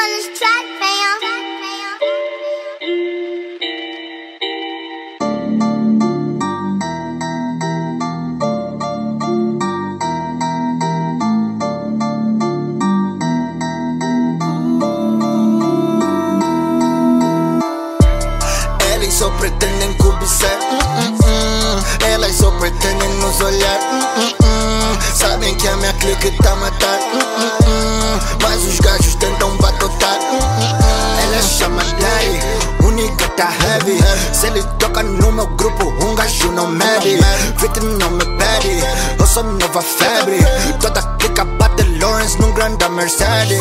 on this track, fam. só pretendem cobiçar mm, mm, mm. Elas só pretendem nos olhar Sabem que a minha clique tá matar tá heavy. Se ele toca no meu grupo, um gajo não mede. Fit não me pede. Eu sou nova febre. Toda clica bate Lawrence num grande Mercedes.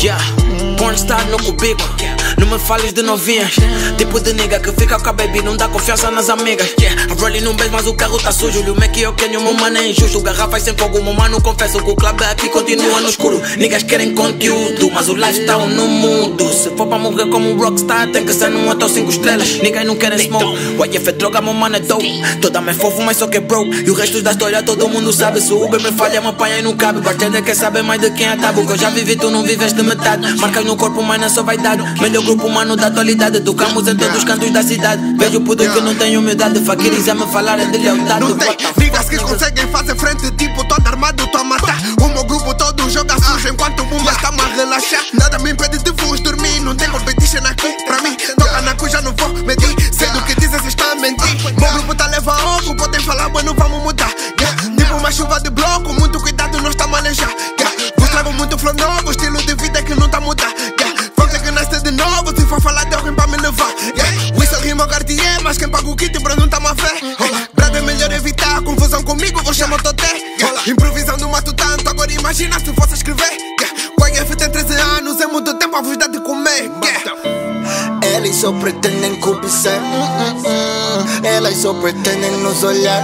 Yeah, pornstar no cubico. Não me fales de novinhas. Tipo de nigga que fica com a baby, não dá confiança nas amigas. Yeah, rolling num beijo, mas o carro tá sujo. O Mac eu quero, meu mano é injusto. Garrafas sem fogo, meu mano confesso que o clube aqui continua no escuro. Niggas querem conteúdo, mas o lifestyle no mundo. Se for pra morrer como um rockstar, tem que ser num hotel 5 estrelas. Niggas não querem smoke. YF é droga, meu mano é dope. Toda me fofo, mas só que é broke. E o resto da história todo mundo sabe. Se o Uber me falha, me apanha e não cabe. Bartender quer saber mais de quem é tabu. Que eu já vivi, tu não vives de metade. Marcas no corpo, mas não só vaidade. Melhor grupo humano da atualidade. Tocamos em todos os cantos da cidade. Vejo puto que não tem humildade. Faquires a me falarem de lealdade. Não tem niggas que conseguem fazer frente, tipo, todo armado, tô a matar. O meu grupo todo joga sujo enquanto o mundo está a relaxar. Nada me impede de vos dormir, não tem competition aqui pra mim. Toca na cuja, não vou medir. Sei do que dizem, cês está a mentir. Meu grupo tá leva ovo, podem falar, mas não vamos mudar. Yeah. Tipo uma chuva de bloco, muito cuidado, não está a manejar. Yeah. Vos trago muito flow novo, estilo de vida que não tá a mudar. Yeah. Vamos que nasce de novo, se for falar de alguém pra me levar. Yeah. Whistle rima Cartier, mas quem paga o kit, bro, Brother, é melhor evitar confusão comigo, vou chamar o Toté. Improvisando mato tanto, agora imagina se fosse escrever. Yeah. O YF tem 13 anos, é muito tempo a vos dar de comer. Eles só pretendem cobiçar. hum, hum, hum. Elas só pretendem nos olhar.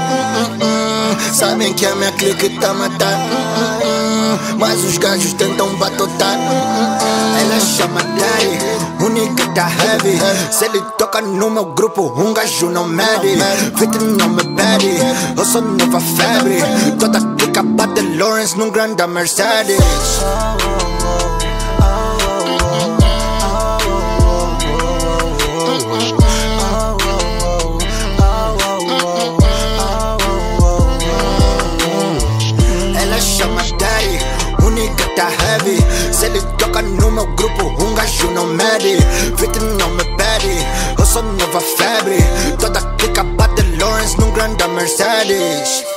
Sabem que a minha clique tá matar. Mas os gajos tentam batotar. hum, hum, hum. O nigga tá heavy. Se ele toca no meu grupo, um gajo não mede. Fit não me pede. Eu sou nova febre. Toda clica bate Lawrence num grande Mercedes. Grupo, um gajo não mede. Fit não me pede, eu sou nova febre. Toda clica bate Lawrence num grande Mercedes.